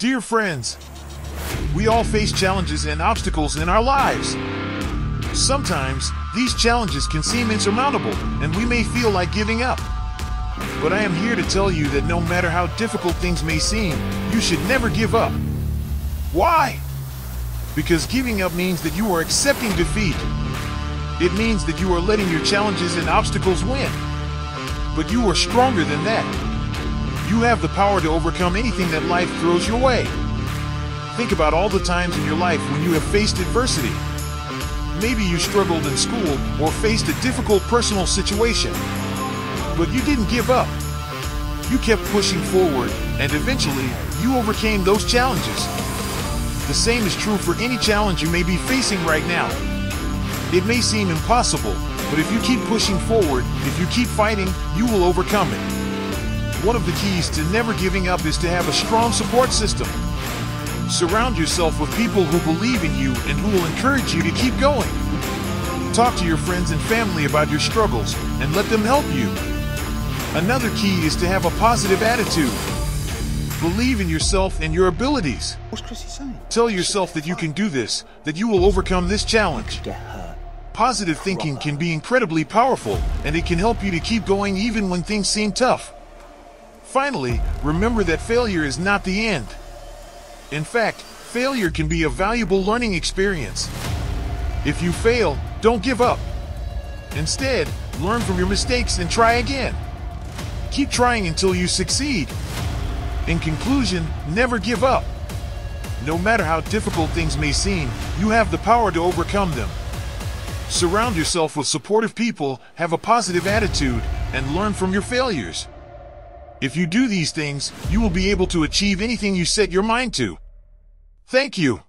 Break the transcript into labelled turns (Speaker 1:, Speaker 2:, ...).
Speaker 1: Dear friends, we all face challenges and obstacles in our lives. Sometimes, these challenges can seem insurmountable, and we may feel like giving up. But I am here to tell you that no matter how difficult things may seem, you should never give up. Why? Because giving up means that you are accepting defeat. It means that you are letting your challenges and obstacles win. But you are stronger than that. You have the power to overcome anything that life throws your way. Think about all the times in your life when you have faced adversity. Maybe you struggled in school or faced a difficult personal situation. But you didn't give up. You kept pushing forward, and eventually, you overcame those challenges. The same is true for any challenge you may be facing right now. It may seem impossible, but if you keep pushing forward, if you keep fighting, you will overcome it. One of the keys to never giving up is to have a strong support system. Surround yourself with people who believe in you and who will encourage you to keep going. Talk to your friends and family about your struggles and let them help you. Another key is to have a positive attitude. Believe in yourself and your abilities.
Speaker 2: What's Chrissy saying?
Speaker 1: Tell yourself that you can do this, that you will overcome this challenge.
Speaker 2: Get hurt.
Speaker 1: Positive thinking can be incredibly powerful, and it can help you to keep going even when things seem tough. Finally, remember that failure is not the end. In fact, failure can be a valuable learning experience. If you fail, don't give up. Instead, learn from your mistakes and try again. Keep trying until you succeed. In conclusion, never give up. No matter how difficult things may seem, you have the power to overcome them. Surround yourself with supportive people, have a positive attitude, and learn from your failures. If you do these things, you will be able to achieve anything you set your mind to. Thank you.